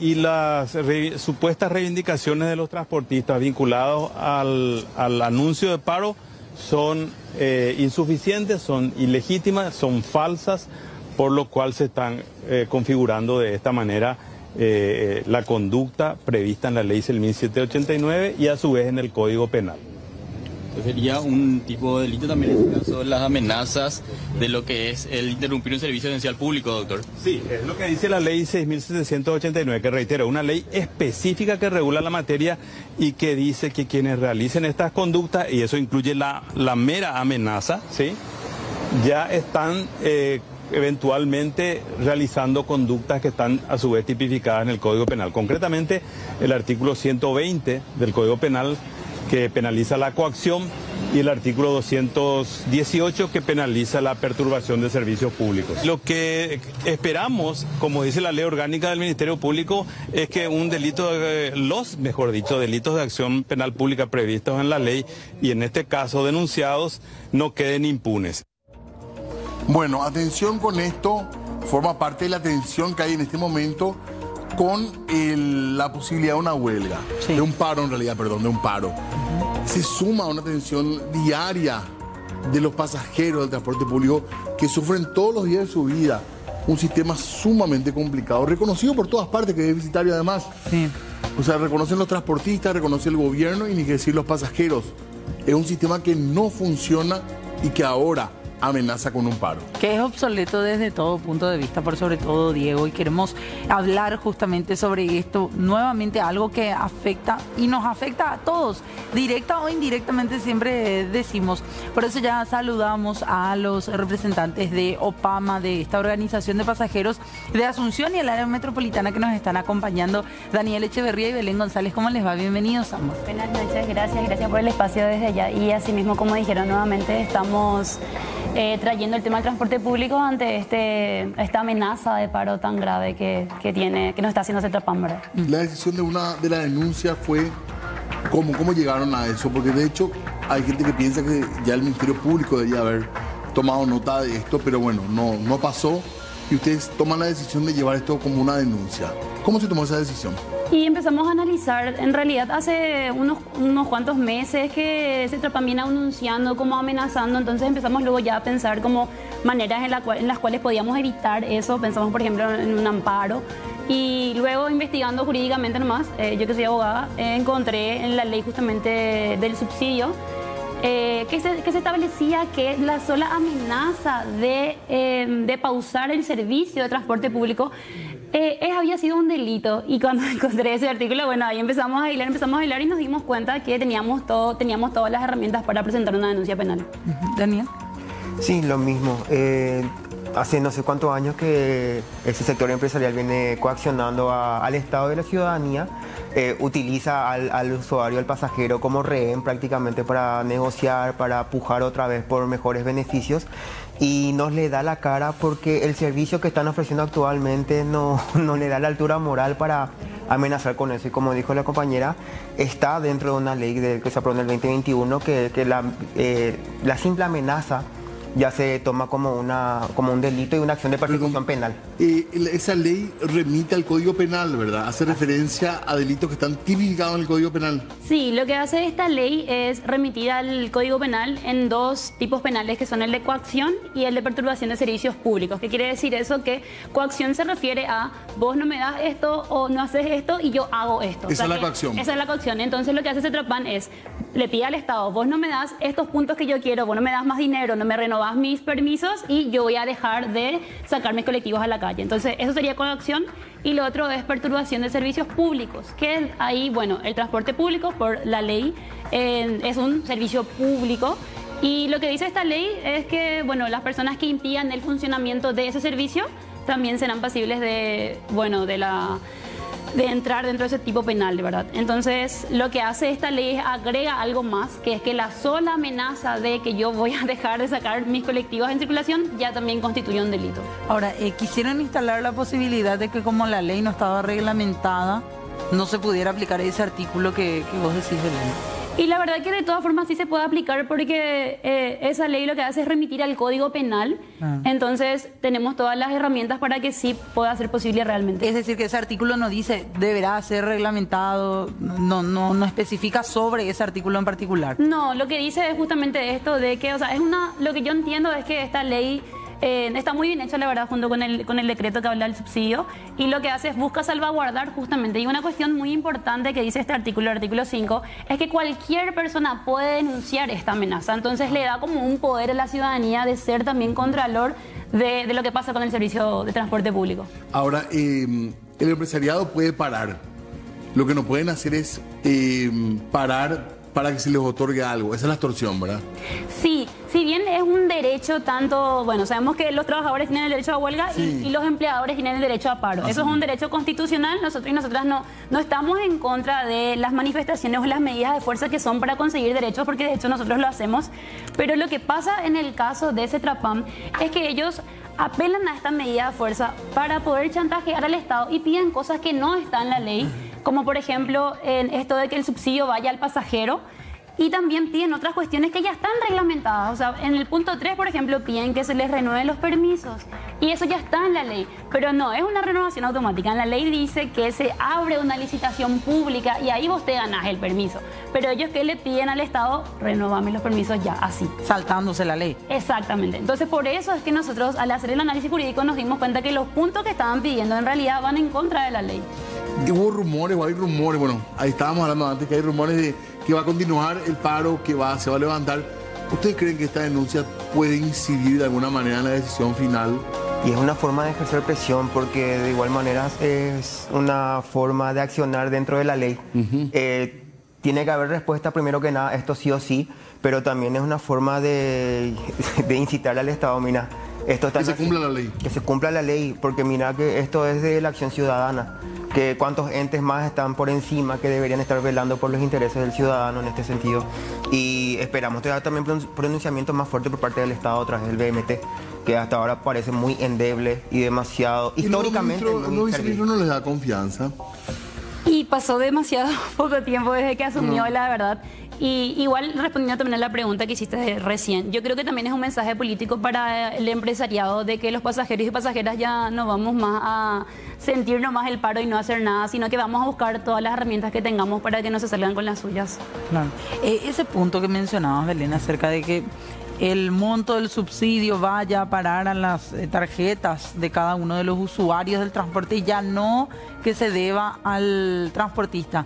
y las supuestas reivindicaciones de los transportistas vinculados al, anuncio de paro son eh, insuficientes, son ilegítimas, son falsas, por lo cual se están eh, configurando de esta manera la conducta prevista en la ley 1789 y a su vez en el Código Penal sería un tipo de delito también en este caso las amenazas de lo que es el interrumpir un servicio esencial público, doctor. Sí, es lo que dice la ley 6.789, que reitero, una ley específica que regula la materia y que dice que quienes realicen estas conductas, y eso incluye la, la mera amenaza, ¿sí? ya están... Eh, eventualmente realizando conductas que están a su vez tipificadas en el Código Penal. Concretamente, el artículo 120 del Código Penal que penaliza la coacción y el artículo 218 que penaliza la perturbación de servicios públicos. Lo que esperamos, como dice la ley orgánica del Ministerio Público, es que un delito, los, mejor dicho, delitos de acción penal pública previstos en la ley y en este caso denunciados no queden impunes. Bueno, atención con esto, forma parte de la atención que hay en este momento con la posibilidad de una huelga, de un paro en realidad, perdón, de un paro. Se suma una tensión diaria de los pasajeros del transporte público que sufren todos los días de su vida un sistema sumamente complicado, reconocido por todas partes, que es deficitario además. Sí. O sea, reconocen los transportistas, reconoce el gobierno y ni que decir los pasajeros. Es un sistema que no funciona y que ahora amenaza con un paro. Que es obsoleto desde todo punto de vista, por sobre todo Diego, y queremos hablar justamente sobre esto, nuevamente algo que afecta y nos afecta a todos, directa o indirectamente siempre decimos. Por eso ya saludamos a los representantes de OPAMA, de esta organización de pasajeros de Asunción y el área metropolitana que nos están acompañando, Daniel Echeverría y Belén González. ¿Cómo les va? Bienvenidos ambos. Buenas noches, gracias, gracias por el espacio desde allá. Y asimismo, como dijeron nuevamente, estamos eh, trayendo el tema del transporte público ante este, esta amenaza de paro tan grave que, tiene, que nos está haciendo Cetrapam, La decisión de una de la denuncia fue cómo, cómo llegaron a eso, porque de hecho hay gente que piensa que ya el Ministerio Público debería haber tomado nota de esto, pero bueno, no, no pasó y ustedes toman la decisión de llevar esto como una denuncia. ¿Cómo se tomó esa decisión? Y empezamos a analizar, en realidad hace unos, unos cuantos meses que se viene anunciando, como amenazando, entonces empezamos luego ya a pensar como maneras en, la en las cuales podíamos evitar eso, pensamos por ejemplo en un amparo. Y luego investigando jurídicamente nomás, eh, yo que soy abogada, encontré en la ley justamente del subsidio eh, que, se, que, se, establecía que la sola amenaza de, eh, de pausar el servicio de transporte público eh, había sido un delito y cuando encontré ese artículo, bueno, ahí empezamos a hilar, empezamos a hilar y nos dimos cuenta que teníamos, todo, teníamos todas las herramientas para presentar una denuncia penal. Daniel. Sí, lo mismo. Eh, hace no sé cuántos años que ese sector empresarial viene coaccionando al Estado de la ciudadanía, eh, utiliza al, usuario, al pasajero como rehén prácticamente para negociar, para pujar otra vez por mejores beneficios y nos le da la cara porque el servicio que están ofreciendo actualmente no, no le da la altura moral para amenazar con eso. Y como dijo la compañera, está dentro de una ley que se aprobó en el 2021 que, que la, eh, la simple amenaza ya se toma como, una, como un delito y una acción de persecución penal. Eh, esa ley remite al Código Penal, ¿verdad? Hace referencia a delitos que están tipificados en el Código Penal. Sí, lo que hace esta ley es remitir al Código Penal en dos tipos penales que son el de coacción y el de perturbación de servicios públicos. ¿Qué quiere decir eso? Que coacción se refiere a vos no me das esto o no haces esto y yo hago esto. Esa es la coacción. Esa es la coacción. Entonces lo que hace Cetrapan es, le pide al Estado, vos no me das estos puntos que yo quiero, vos no me das más dinero, no me renovas mis permisos y yo voy a dejar de sacar mis colectivos a la calle. Entonces, eso sería coacción. Y lo otro es perturbación de servicios públicos, que ahí, bueno, el transporte público por la ley es un servicio público. Y lo que dice esta ley es que, bueno, las personas que impidan el funcionamiento de ese servicio también serán pasibles de, bueno, de la de entrar dentro de ese tipo penal, verdad. Entonces, lo que hace esta ley es agrega algo más, que es que la sola amenaza de que yo voy a dejar de sacar mis colectivos en circulación ya también constituye un delito. Ahora, eh, quisieran instalar la posibilidad de que como la ley no estaba reglamentada, no se pudiera aplicar ese artículo que, vos decís. Y la verdad que de todas formas sí se puede aplicar porque eh, esa ley lo que hace es remitir al Código Penal. Ah. Entonces tenemos todas las herramientas para que sí pueda ser posible realmente. Es decir, que ese artículo no dice deberá ser reglamentado, no, no, no especifica sobre ese artículo en particular. No, lo que dice es justamente esto de que, o sea, es una, lo que yo entiendo es que esta ley eh, está muy bien hecha, la verdad, junto con el, con el decreto que habla del subsidio, y lo que hace es busca salvaguardar justamente. Y una cuestión muy importante que dice este artículo, el artículo 5, es que cualquier persona puede denunciar esta amenaza. Entonces le da como un poder a la ciudadanía de ser también contralor de, de lo que pasa con el servicio de transporte público. Ahora, eh, el empresariado puede parar. Lo que no pueden hacer es eh, parar para que se les otorgue algo. Esa es la extorsión, ¿verdad? Sí, si bien es un derecho tanto, bueno, sabemos que los trabajadores tienen el derecho a huelga y- Sí. y, los empleadores tienen el derecho a paro. Eso es un derecho constitucional, nosotros y nosotras no, no estamos en contra de las manifestaciones o las medidas de fuerza que son para conseguir derechos, porque de hecho nosotros lo hacemos. Pero lo que pasa en el caso de ese Trapam es que ellos apelan a esta medida de fuerza para poder chantajear al Estado y piden cosas que no están en la ley, como por ejemplo en esto de que el subsidio vaya al pasajero. Y también piden otras cuestiones que ya están reglamentadas. O sea, en el punto 3, por ejemplo, piden que se les renueven los permisos. Y eso ya está en la ley. Pero no, es una renovación automática. En la ley dice que se abre una licitación pública y ahí vos te ganás el permiso. Pero ellos que le piden al Estado, renovame los permisos ya, así. Saltándose la ley. Exactamente. Entonces, por eso es que nosotros, al hacer el análisis jurídico, nos dimos cuenta que los puntos que estaban pidiendo en realidad van en contra de la ley. Y hubo rumores, o hay rumores, bueno, ahí estábamos hablando antes que hay rumores de que va a continuar el paro, que va, se va a levantar. ¿Ustedes creen que esta denuncia puede incidir de alguna manera en la decisión final? Y es una forma de ejercer presión porque de igual manera es una forma de accionar dentro de la ley. Eh, tiene que haber respuesta primero que nada, esto sí o sí, pero también es una forma de, de incitar al Estado, mira, esto está Que se cumpla la ley. que se cumpla la ley, porque mira que esto es de la acción ciudadana, que cuántos entes más están por encima que deberían estar velando por los intereses del ciudadano en este sentido. Y esperamos tener también pronun- pronunciamientos más fuertes por parte del Estado a través del BMT, que hasta ahora parece muy endeble y demasiado, Y históricamente ministros- los viceministros no les da confianza. Y pasó demasiado poco tiempo desde que asumió, la verdad. Y igual respondiendo también a la pregunta que hiciste recién, yo creo que también es un mensaje político para el empresariado de que los pasajeros y pasajeras ya no vamos más a sentirnos más el paro y no hacer nada, sino que vamos a buscar todas las herramientas que tengamos para que no se salgan con las suyas. Claro. Eh, ese punto que mencionabas, Belén, acerca de que el monto del subsidio vaya a parar a las eh, tarjetas de cada uno de los usuarios del transporte y ya no que se deba al transportista.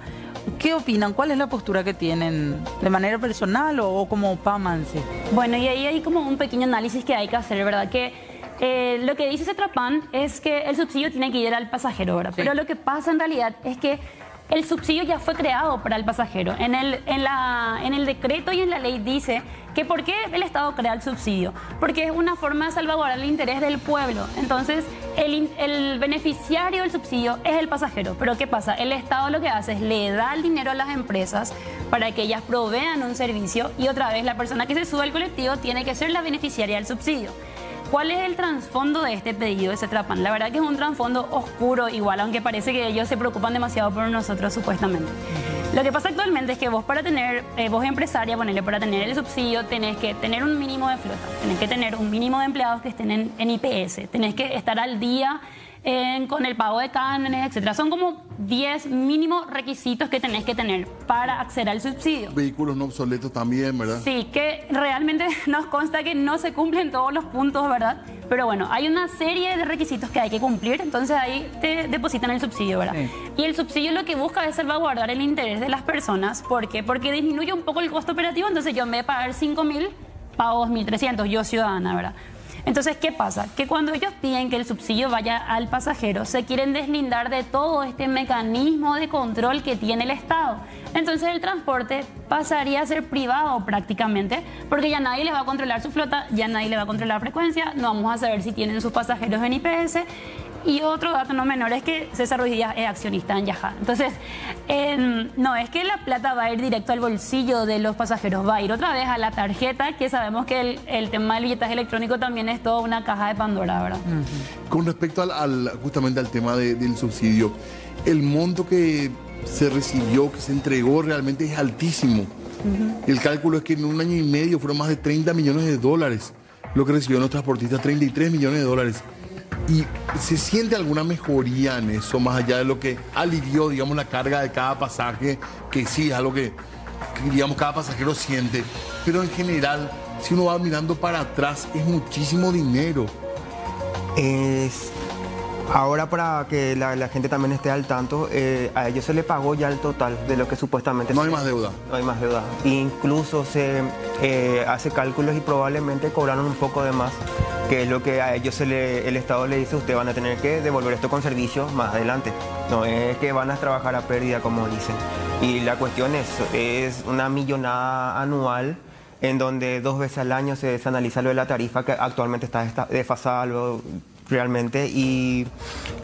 ¿Qué opinan? ¿Cuál es la postura que tienen? ¿De manera personal o, o como PAMANSE? Bueno, y ahí hay como un pequeño análisis que hay que hacer, ¿verdad? Que eh, lo que dice Cetrapan es que el subsidio tiene que ir al pasajero, ¿verdad? Pero lo que pasa en realidad es que el subsidio ya fue creado para el pasajero. En el, en, la, en el decreto y en la ley dice que por qué el Estado crea el subsidio. Porque es una forma de salvaguardar el interés del pueblo. Entonces, el, el beneficiario del subsidio es el pasajero. Pero ¿qué pasa? El Estado lo que hace es le da el dinero a las empresas para que ellas provean un servicio y otra vez la persona que se sube al colectivo tiene que ser la beneficiaria del subsidio. ¿Cuál es el trasfondo de este pedido de Cetrapan? La verdad que es un trasfondo oscuro igual, aunque parece que ellos se preocupan demasiado por nosotros supuestamente. Lo que pasa actualmente es que vos para tener, eh, vos empresaria, ponerle para tener el subsidio, tenés que tener un mínimo de flota, tenés que tener un mínimo de empleados que estén en, en IPS, tenés que estar al día en- con el pago de cánones, etcétera. Son como 10 mínimos requisitos que tenés que tener para acceder al subsidio. Vehículos no obsoletos también, ¿verdad? Sí, que realmente nos consta que no se cumplen todos los puntos, ¿verdad? Pero bueno, hay una serie de requisitos que hay que cumplir, entonces ahí te depositan el subsidio, ¿verdad? Sí. Y el subsidio lo que busca es salvaguardar el interés de las personas. ¿Por qué? Porque disminuye un poco el costo operativo, entonces yo en vez de pagar 5 mil, pago 2.300, yo ciudadana, ¿verdad? Entonces, ¿qué pasa? Que cuando ellos piden que el subsidio vaya al pasajero, se quieren deslindar de todo este mecanismo de control que tiene el Estado. Entonces el transporte pasaría a ser privado prácticamente, porque ya nadie le va a controlar su flota, ya nadie le va a controlar frecuencia, no vamos a saber si tienen sus pasajeros en IPS. Y otro dato no menor es que César Ruiz Díaz es accionista en Yaja. Entonces, no es que la plata va a ir directo al bolsillo de los pasajeros, va a ir otra vez a la tarjeta, que sabemos que el, el tema del billetaje electrónico también es toda una caja de Pandora, ¿verdad? Con respecto al, al- justamente al tema de- del subsidio, el monto que se recibió, que se entregó realmente es altísimo. El cálculo es que en un año y medio fueron más de 30 millones de dólares lo que recibieron los transportistas, 33 millones de dólares. ¿Y se siente alguna mejoría en eso, más allá de lo que alivió, digamos, la carga de cada pasaje, que sí es algo que, que, digamos, cada pasajero siente? Pero en general, si uno va mirando para atrás, es muchísimo dinero. Es, ahora para que la, la gente también esté al tanto, eh, a ellos se le pagó ya el total de lo que supuestamente... No se- hay más deuda. No hay más deuda. Incluso se eh, hace cálculos y probablemente cobraron un poco de más, que es lo que a ellos se le- el Estado le dice, ustedes van a tener que devolver esto con servicio más adelante. No es que van a trabajar a pérdida, como dicen. Y la cuestión es, es una millonada anual en donde dos veces al año se, se analiza lo de la tarifa que actualmente está, desfasada realmente y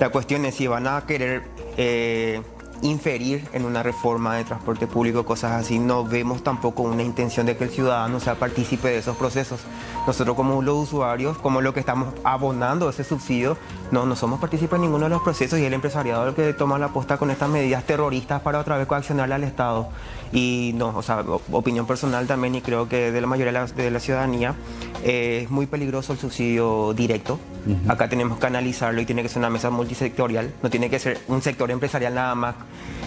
la cuestión es si van a querer eh, inferir en una reforma de transporte público, cosas así, no vemos tampoco una intención de que el ciudadano sea partícipe de esos procesos. Nosotros como los usuarios, como lo que estamos abonando ese subsidio, no, no somos partícipes en ninguno de los procesos y el empresariado el que toma la aposta con estas medidas terroristas para otra vez coaccionarle al Estado. Y no, o sea, opinión personal también y creo que de la mayoría de la, de la ciudadanía, eh, es muy peligroso el subsidio directo. Acá tenemos que analizarlo y tiene que ser una mesa multisectorial, no tiene que ser un sector empresarial nada más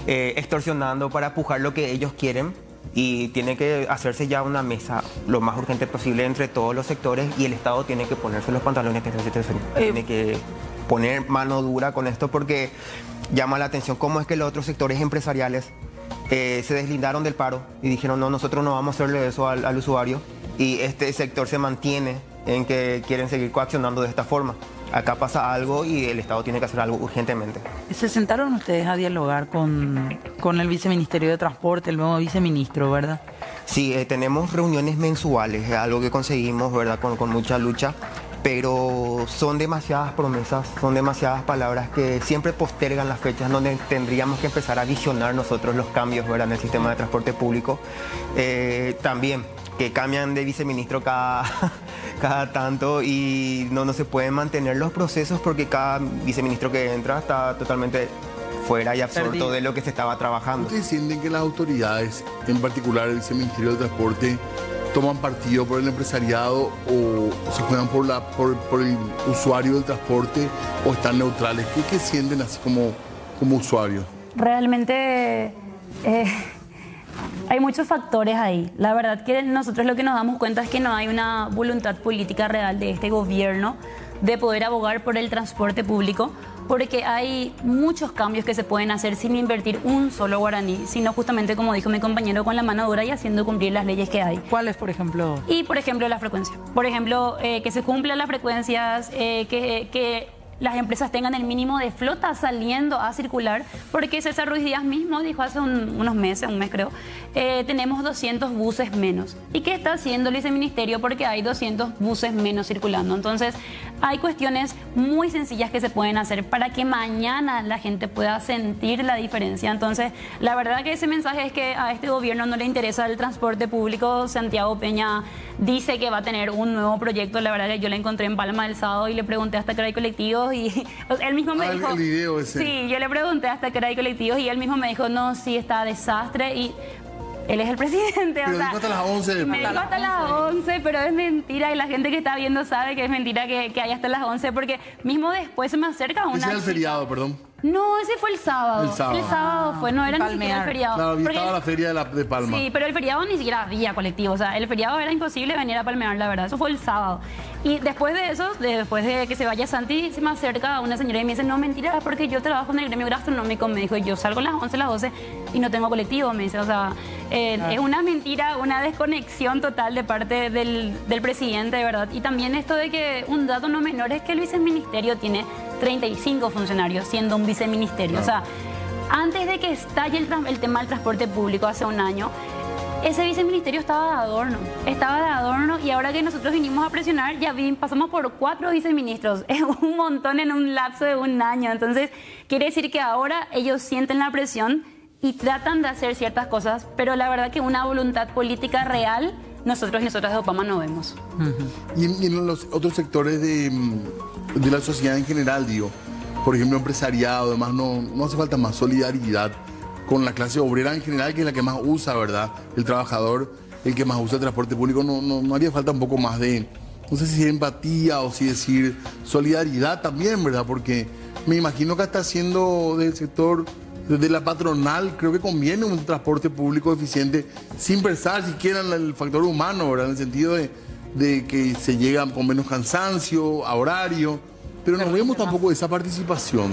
eh, extorsionando para pujar lo que ellos quieren y tiene que hacerse ya una mesa lo más urgente posible entre todos los sectores y el Estado tiene que ponerse los pantalones, tiene que- tiene que poner mano dura con esto porque llama la atención cómo es que los otros sectores empresariales eh, se deslindaron del paro y dijeron no, nosotros no vamos a hacerle eso al, al usuario y este sector se mantiene en que quieren seguir coaccionando de esta forma. Acá pasa algo y el Estado tiene que hacer algo urgentemente. Se sentaron ustedes a dialogar con, con el viceministerio de Transporte, el nuevo viceministro, ¿verdad? Sí, eh, tenemos reuniones mensuales, es algo que conseguimos, ¿verdad? Con, con mucha lucha, pero son demasiadas promesas, son demasiadas palabras que siempre postergan las fechas donde tendríamos que empezar a visionar nosotros los cambios, ¿verdad? En el sistema de transporte público. Eh, también que cambian de viceministro cada, cada tanto y no, no se pueden mantener los procesos porque cada viceministro que entra está totalmente fuera y absorto Perdido. de lo que se estaba trabajando. ¿Ustedes sienten que las autoridades, en particular el Viceministerio de Transporte, toman partido por el empresariado o se juegan por, la, por, por el usuario del transporte o están neutrales? ¿Qué, qué sienten así como, como usuarios? Realmente eh, hay muchos factores ahí. La verdad que nosotros lo que nos damos cuenta es que no hay una voluntad política real de este gobierno de poder abogar por el transporte público, porque hay muchos cambios que se pueden hacer sin invertir un solo guaraní, sino justamente, como dijo mi compañero, con la mano dura y haciendo cumplir las leyes que hay. ¿Cuáles, por ejemplo? Y, por ejemplo, la frecuencia. Por ejemplo, eh, que se cumplan las frecuencias, eh, que, que las empresas tengan el mínimo de flota saliendo a circular, porque César Ruiz Díaz mismo dijo hace un- unos meses, un mes creo, eh, tenemos 200 buses menos. ¿Y qué está haciendo el viceministerio? Porque hay 200 buses menos circulando. Entonces, hay cuestiones muy sencillas que se pueden hacer para que mañana la gente pueda sentir la diferencia. Entonces, la verdad que ese mensaje es que a este gobierno no le interesa el transporte público. Santiago Peña dice que va a tener un nuevo proyecto. La verdad que yo la encontré en Palma del Sábado y le pregunté hasta qué hora hay colectivos y o sea, él mismo me Ah, dijo... el video ese. Sí, yo le pregunté hasta qué hora hay colectivos y él mismo me dijo, no, sí, está desastre y... Él es el presidente, Pero o sea, dijo hasta las 11 de me dijo hasta las 11, pero es mentira y la gente que está viendo sabe que es mentira que, que haya hasta las 11 porque mismo después se me acerca una Ese era el feriado, perdón. No, ese fue el sábado. El sábado. sábado fue, no era ni siquiera el feriado. Claro, Porque- estaba la feria de, la, de Palma. Sí, pero el feriado ni siquiera había colectivo. O sea, el feriado era imposible venir a palmear, la verdad. Eso fue el sábado. Y después de eso, de- después de que se vaya Santi, se me acerca una señora y me dice, no, mentira, es porque yo trabajo en el gremio gastronómico. Me dijo, yo salgo a las 11, a las 12 y no tengo colectivo. Me dice, o sea, eh, es una mentira, una desconexión total de parte del, del presidente, de verdad. Y también esto de que un dato no menor es que el viceministerio tiene 35 funcionarios, siendo un viceministerio. O sea, antes de que estalle el, el tema del transporte público hace un año, ese viceministerio estaba de adorno, estaba de adorno y ahora que nosotros vinimos a presionar, ya pasamos por cuatro viceministros, es un montón en un lapso de un año. Entonces, quiere decir que ahora ellos sienten la presión y tratan de hacer ciertas cosas, pero la verdad que una voluntad política real, nosotros y nosotras de Opama no vemos. Y en, y en los otros sectores de, mm, de la sociedad en general, digo, por ejemplo, empresariado, además, no, no hace falta más solidaridad con la clase obrera en general, que es la que más usa, ¿verdad? El trabajador, el que más usa el transporte público, no, no, no haría falta un poco más de, no sé si empatía o si decir solidaridad también, ¿verdad? Porque me imagino que hasta siendo del sector de la patronal, creo que conviene un transporte público eficiente sin pensar siquiera en el factor humano, ¿verdad? En el sentido de, de que se llega con menos cansancio, a horario, pero no vemos tampoco esa participación.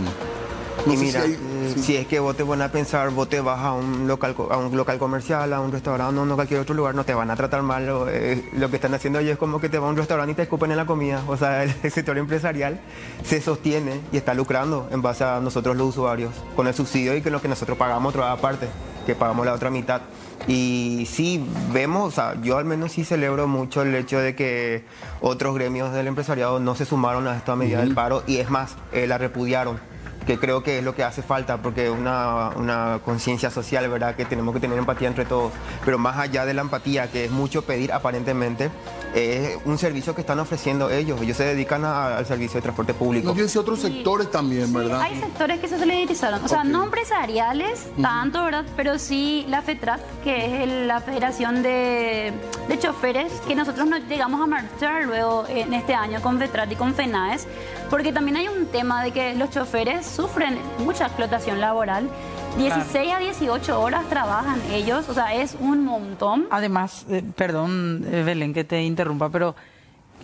No y sé mira, si hay- sí. si es que vos te van a pensar, vos te vas a un local a un local comercial, a un restaurante o a cualquier otro lugar, no te van a tratar mal. Lo, eh, lo que están haciendo ellos es como que te va a un restaurante y te escupen en la comida. O sea, el sector empresarial se sostiene y está lucrando en base a nosotros los usuarios, con el subsidio y con lo que nosotros pagamos otra parte, que pagamos la otra mitad. Y sí, vemos, o sea, yo al menos sí celebro mucho el hecho de que otros gremios del empresariado no se sumaron a esta medida del paro y es más, eh, la repudiaron que creo que es lo que hace falta, porque una, una conciencia social, ¿verdad? Que tenemos que tener empatía entre todos. Pero más allá de la empatía, que es mucho pedir aparentemente, es un servicio que están ofreciendo ellos. Ellos se dedican a- al servicio de transporte público. No otros sectores también, Sí, ¿verdad? hay sectores que se solidarizaron, o sea, no empresariales tanto, ¿verdad? Pero sí la FETRAT, que es el- la Federación de, de Choferes, que nosotros nos llegamos a marchar luego en este año con FETRAT y con FENAES, porque también hay un tema de que los choferes sufren mucha explotación laboral. 16 a 18 horas trabajan ellos, o sea, es un montón. Además, eh, perdón, eh, Belén, que te interrumpa, pero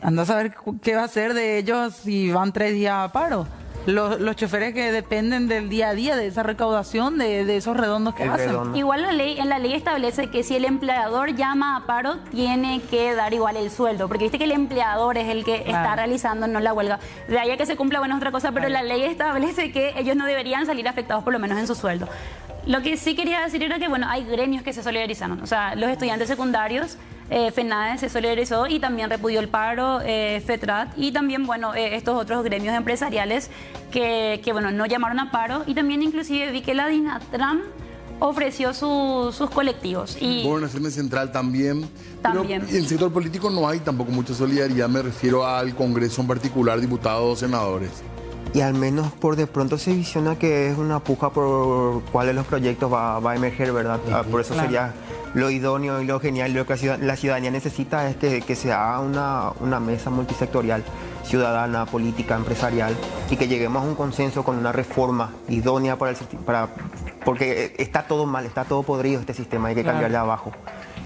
anda a saber qué va a hacer de ellos si van tres días a paro. Los, los choferes que dependen del día a día, de esa recaudación, de, de esos redondos que El hacen. redondo. Igual la ley, en la ley establece que si el empleador llama a paro, tiene que dar igual el sueldo, porque viste que el empleador es el que está realizando, no la huelga. De ahí a que se cumpla, bueno, es otra cosa, pero la ley establece que ellos no deberían salir afectados por lo menos en su sueldo. Lo que sí quería decir era que, bueno, hay gremios que se solidarizaron, o sea, los estudiantes secundarios, eh, FENADE se solidarizó y también repudió el paro, eh, FETRAT y también, bueno, eh, estos otros gremios empresariales que, que, bueno, no llamaron a paro y también inclusive vi que la DINATRAM ofreció su- sus colectivos y Gobernación Central también. También. Pero en el sector político no hay tampoco mucha solidaridad, me refiero al Congreso en particular, diputados, senadores. Y al menos por de pronto se visiona que es una puja por cuáles los proyectos va, va a emerger, ¿verdad? Ah, Por eso Claro. sería lo idóneo y lo genial, lo que la ciudad- la ciudadanía necesita es que, que se haga una, una mesa multisectorial, ciudadana, política, empresarial, y que lleguemos a un consenso con una reforma idónea para el para porque eh, está todo mal, está todo podrido este sistema, hay que Claro. cambiar de abajo.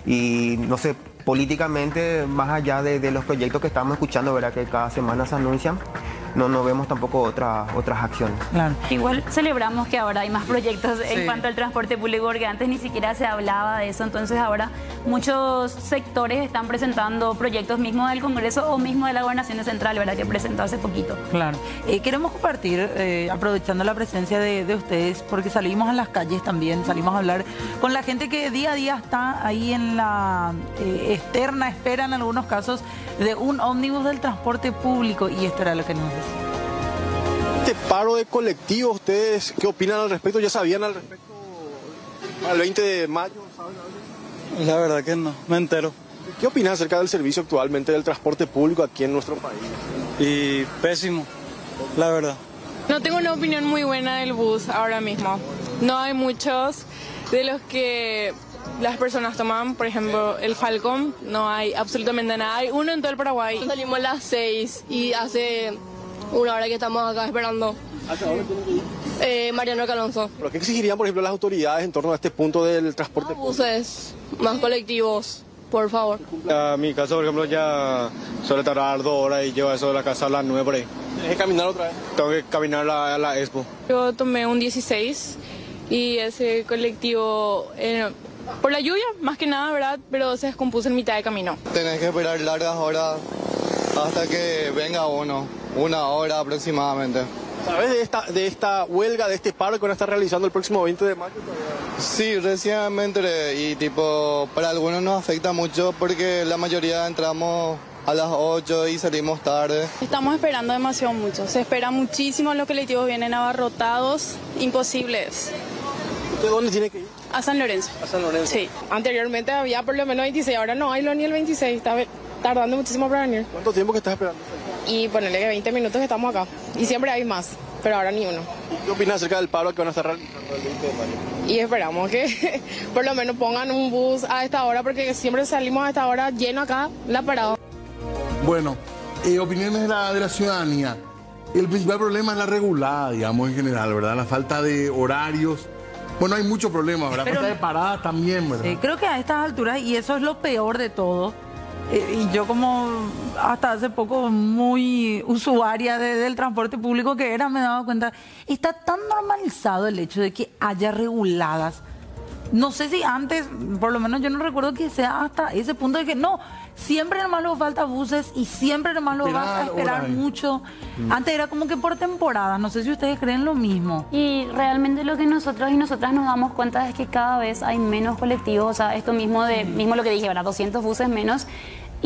Y no sé, políticamente, más allá de, de los proyectos que estamos escuchando, ¿verdad? Que cada semana se anuncian, no, no vemos tampoco otras otras acciones. Claro. igual celebramos que ahora hay más proyectos Sí. en cuanto al transporte público, porque antes ni siquiera se hablaba de eso, entonces ahora muchos sectores están presentando proyectos mismos del Congreso o mismo de la Gobernación Central, ¿verdad? Que presentó hace poquito. Claro. Eh, queremos compartir, eh, aprovechando la presencia de, de ustedes, porque salimos a las calles también, salimos a hablar con la gente que día a día está ahí en la eh, externa espera, en algunos casos, de un ómnibus del transporte público. Y esto era lo que nos decía. Este paro de colectivo, ¿ustedes qué opinan al respecto? ¿Ya sabían al respecto al 20 de mayo? La verdad que no, me entero. ¿Qué opinan acerca del servicio actualmente del transporte público aquí en nuestro país? Y pésimo, la verdad. No tengo una opinión muy buena del bus ahora mismo. No hay muchos de los que las personas toman, por ejemplo, el Falcon, no hay absolutamente nada. Hay uno en todo el Paraguay. Salimos a las 6 y hace una hora que estamos acá esperando. Eh, Mariano Calonso. ¿Pero qué exigirían, por ejemplo, las autoridades en torno a este punto del transporte público? Buses, más colectivos, por favor. A mi caso, por ejemplo, ya suele tardar dos horas y llevo eso de la casa a las nueve por ahí. ¿Tienes que caminar otra vez? Tengo que caminar a la, a la expo. Yo tomé un 16 y ese colectivo, eh, por la lluvia, más que nada, ¿verdad? Pero se descompuso en mitad de camino. Tenés que esperar largas horas hasta que venga uno, una hora aproximadamente. ¿Sabes de esta, de esta huelga, de este paro que van a estar realizando el próximo 20 de mayo? Sí, recién me enteré y tipo, para algunos nos afecta mucho porque la mayoría entramos a las 8 y salimos tarde. Estamos esperando demasiado mucho. Se espera muchísimo, los colectivos vienen abarrotados, imposibles. ¿Usted dónde tiene que ir? A San Lorenzo. A San Lorenzo. Sí. Anteriormente había por lo menos 26, ahora no hay lo ni el 26. Está tardando muchísimo para venir. ¿Cuánto tiempo que estás esperando? Y ponerle que 20 minutos que estamos acá. Y siempre hay más, pero ahora ni uno. ¿Qué opinas acerca del paro que van a estar realizando el 20 de mayo? Y esperamos que por lo menos pongan un bus a esta hora, porque siempre salimos a esta hora lleno acá, la parada. Bueno, eh, opiniones de la, de la ciudadanía. El principal problema es la regulada, digamos, en general, ¿verdad? La falta de horarios. Bueno, hay muchos problemas, ¿verdad? Pero- de paradas también, ¿verdad? Sí, creo que a estas alturas, y eso es lo peor de todo, eh, y yo como hasta hace poco muy usuaria de- del transporte público que era, me he dado cuenta, está tan normalizado el hecho de que haya reguladas. No sé si antes, por lo menos yo no recuerdo que sea hasta ese punto de que no, siempre nomás nos falta buses y siempre nomás lo vas a Esperar mucho. Antes era como que por temporada, no sé si ustedes creen lo mismo. Y realmente lo que nosotros y nosotras nos damos cuenta es que cada vez hay menos colectivos, o sea, esto mismo de mismo lo que dije, ¿verdad? 200 buses menos.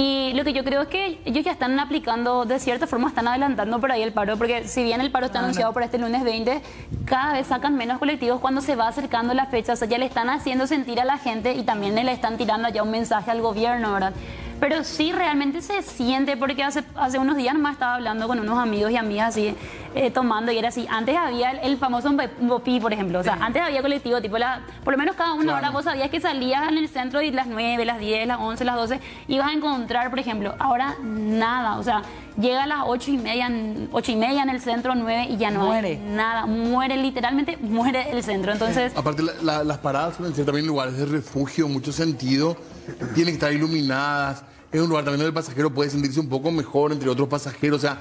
Y lo que yo creo es que ellos ya están aplicando, de cierta forma están adelantando por ahí el paro, porque si bien el paro está anunciado para este lunes 20, cada vez sacan menos colectivos cuando se va acercando la fecha, o sea, ya le están haciendo sentir a la gente y también le están tirando ya un mensaje al gobierno, ¿verdad? Pero sí, realmente se siente, porque hace, hace unos días más estaba hablando con unos amigos y amigas así, eh, tomando, y era así. Antes había el, el famoso Mbopi, por ejemplo. O sea, antes había colectivo, tipo, la, por lo menos cada una hora vos sabías que salías en el centro y las 9, las 10, las 11, las 12, ibas a encontrar, por ejemplo. Ahora, nada. O sea, llega a las 8 y media, 8 y media en el centro, 9 y ya no Muere. hay nada. Muere, literalmente, muere el centro. Entonces. Aparte, la- la- las paradas suelen ser también lugares de refugio en mucho sentido. Tienen que estar iluminadas. Es un lugar también donde el pasajero puede sentirse un poco mejor entre otros pasajeros. O sea,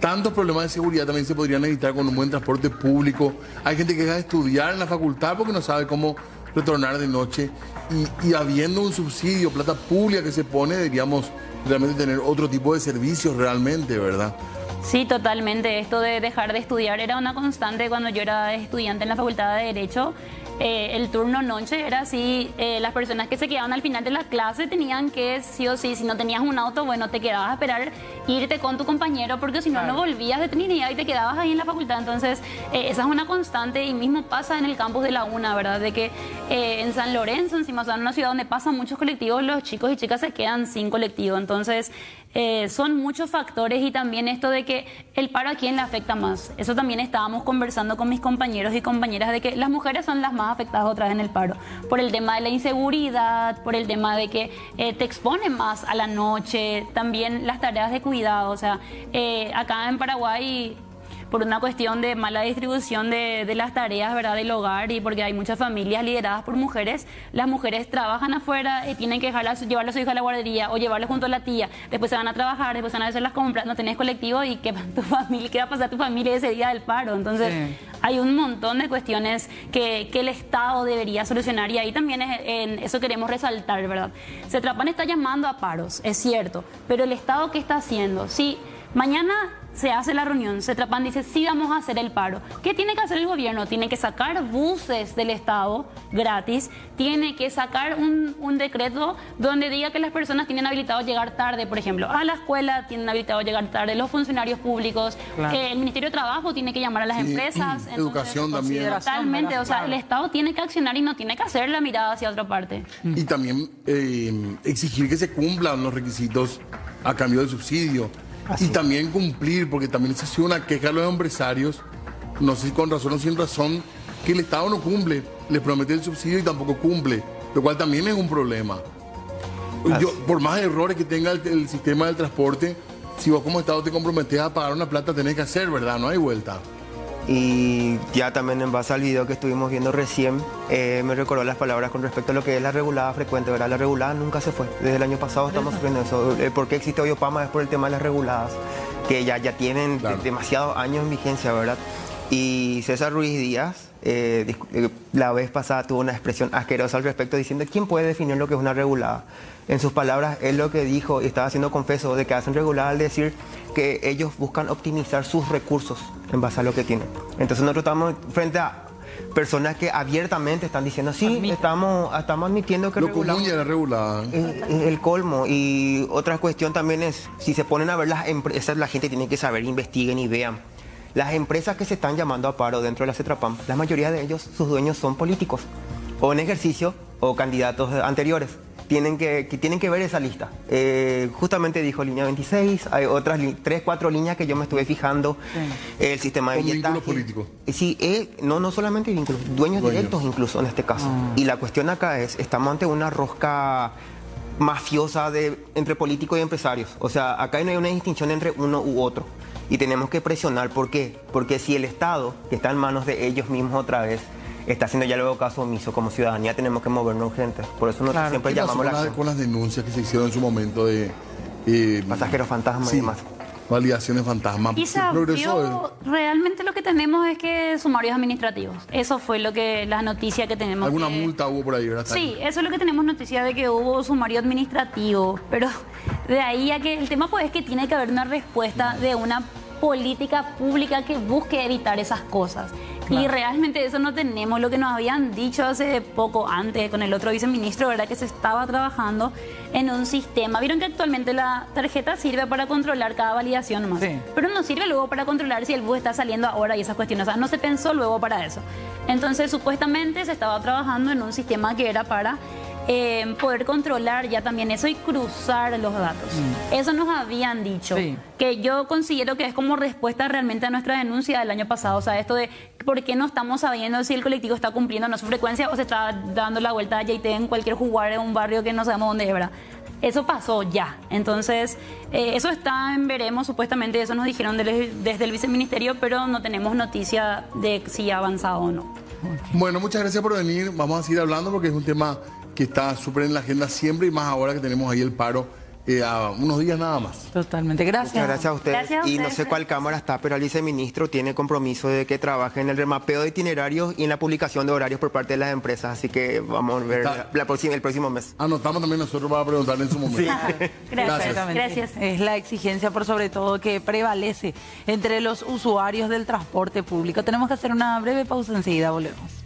tantos problemas de seguridad también se podrían evitar con un buen transporte público. Hay gente que deja de estudiar en la facultad porque no sabe cómo retornar de noche. Y, y habiendo un subsidio, plata pública que se pone, deberíamos realmente tener otro tipo de servicios realmente, ¿verdad? Sí, totalmente. Esto de dejar de estudiar era una constante cuando yo era estudiante en la Facultad de Derecho. Eh, el turno noche era así, eh, las personas que se quedaban al final de la clase tenían que, sí o sí, si no tenías un auto, bueno, te quedabas a esperar irte con tu compañero porque si no, no volvías de Trinidad y te quedabas ahí en la facultad. Entonces, eh, esa es una constante y mismo pasa en el campus de la UNA, ¿verdad? De que eh, en San Lorenzo, encima, o sea, en una ciudad donde pasan muchos colectivos, los chicos y chicas se quedan sin colectivo. Entonces, eh, son muchos factores y también esto de que el paro a quién le afecta más. Eso también estábamos conversando con mis compañeros y compañeras de que las mujeres son las más afectadas otra vez en el paro. Por el tema de la inseguridad, por el tema de que eh, te exponen más a la noche, también las tareas de cuidado. O sea, eh, acá en Paraguay por una cuestión de mala distribución de, las tareas ¿verdad? del hogar y porque hay muchas familias lideradas por mujeres, las mujeres trabajan afuera y tienen que dejarlas, llevarle a su hija a la guardería o llevarle junto a la tía, después se van a trabajar, después van a hacer las compras, no tenés colectivo y qué, tu familia, qué va a pasar tu familia ese día del paro. Entonces. Hay un montón de cuestiones que, que el Estado debería solucionar y ahí también es, en eso queremos resaltar, ¿verdad? Cetrapan está llamando a paros, es cierto, pero el Estado ¿qué está haciendo? Si mañana se hace la reunión, Cetrapan dice, sí vamos a hacer el paro. ¿Qué tiene que hacer el gobierno? Tiene que sacar buses del Estado gratis, tiene que sacar un, un decreto donde diga que las personas tienen habilitado llegar tarde, por ejemplo, a la escuela tienen habilitado llegar tarde, los funcionarios públicos, Claro. eh, el Ministerio de Trabajo tiene que llamar a las Sí, empresas. entonces- educación también. Totalmente, o sea, Claro. el Estado tiene que accionar y no tiene que hacer la mirada hacia otra parte. Y también eh, exigir que se cumplan los requisitos a cambio del subsidio. Y también cumplir, porque también se ha sido una queja de los empresarios, no sé si con razón o sin razón, que el Estado no cumple, les promete el subsidio y tampoco cumple, lo cual también es un problema. Yo, por más errores que tenga el, el sistema del transporte, si vos como Estado te comprometes a pagar una plata, tenés que hacer, ¿verdad? No hay vuelta. Y ya también en base al video que estuvimos viendo recién, eh, me recordó las palabras con respecto a lo que es la regulada frecuente, ¿verdad? La regulada nunca se fue. Desde el año pasado estamos sufriendo eso. Eh, ¿Por qué existe hoy Opama? Es por el tema de las reguladas, que ya, ya tienen Claro. de- demasiados años en vigencia, ¿verdad? Y César Ruiz Díaz, eh, eh, la vez pasada tuvo una expresión asquerosa al respecto diciendo, ¿quién puede definir lo que es una regulada? En sus palabras, él lo que dijo y estaba haciendo confeso de que hacen regulada al decir que ellos buscan optimizar sus recursos en base a lo que tienen. Entonces nosotros estamos frente a personas que abiertamente están diciendo, sí, estamos, estamos admitiendo que Lo regulamos". común ya era regulada. ¿eh? Eh, eh, el colmo. Y otra cuestión también es, si se ponen a ver las empresas, la gente tiene que saber, investiguen y vean. Las empresas que se están llamando a paro dentro de la CETRAPAM, la mayoría de ellos, sus dueños son políticos, o en ejercicio, o candidatos anteriores. tienen que, que tienen que ver esa lista. Eh, justamente dijo línea 26, hay otras li- tres, cuatro líneas que yo me estuve fijando. El sistema de billetaje. vínculos políticos. Eh, Sí, eh, no, no solamente vínculos, dueños, Dueños. directos incluso en este caso. Ah. Y la cuestión acá es, estamos ante una rosca mafiosa de, entre políticos y empresarios. O sea, acá no hay una distinción entre uno u otro. Y tenemos que presionar. ¿Por qué? Porque si el Estado, que está en manos de ellos mismos otra vez, está haciendo ya luego caso omiso como ciudadanía, tenemos que movernos urgente. Por eso nosotros Claro. siempre ¿Qué pasó llamamos la la- con las denuncias que se hicieron en su momento de eh, Pasajeros fantasmas y demás. Validaciones fantasma? Y ¿Se se progresó? abrió- realmente lo que tenemos es que sumarios administrativos. Eso fue lo que la noticia que tenemos. ¿Alguna que- multa hubo por ahí, verdad? Sí, eso es lo que tenemos noticia de que hubo sumario administrativo, pero de ahí a que el tema pues es que tiene que haber una respuesta de una política pública que busque evitar esas cosas. Y realmente eso no tenemos, lo que nos habían dicho hace poco antes con el otro viceministro, ¿verdad? Que se estaba trabajando en un sistema. Vieron que actualmente la tarjeta sirve para controlar cada validación nomás, Sí. pero no sirve luego para controlar si el bus está saliendo ahora y esas cuestiones. O sea, no se pensó luego para eso. Entonces, supuestamente se estaba trabajando en un sistema que era para eh, poder controlar ya también eso y cruzar los datos. Eso nos habían dicho. Sí. Que yo considero que es como respuesta realmente a nuestra denuncia del año pasado. O sea, esto de por qué no estamos sabiendo si el colectivo está cumpliendo no su frecuencia o se está dando la vuelta a YT en cualquier jugar en un barrio que no sabemos dónde es, ¿verdad? Eso pasó ya. Entonces, eh, eso está en veremos, supuestamente eso nos dijeron del- desde el viceministerio, pero no tenemos noticia de si ha avanzado o no. Bueno, muchas gracias por venir. Vamos a seguir hablando porque es un tema que está súper en la agenda siempre y más ahora que tenemos ahí el paro eh, a unos días nada más. Totalmente, gracias. Muchas gracias a ustedes. Gracias a y no sé cuál cámara está, pero el viceministro tiene compromiso de que trabaje en el remapeo de itinerarios y en la publicación de horarios por parte de las empresas. Así que vamos a ver la, la próxima- el próximo mes. Anotamos también nosotros para preguntarle en su momento. Gracias. Exactamente. Gracias. Es la exigencia por sobre todo que prevalece entre los usuarios del transporte público. Tenemos que hacer una breve pausa enseguida, volvemos.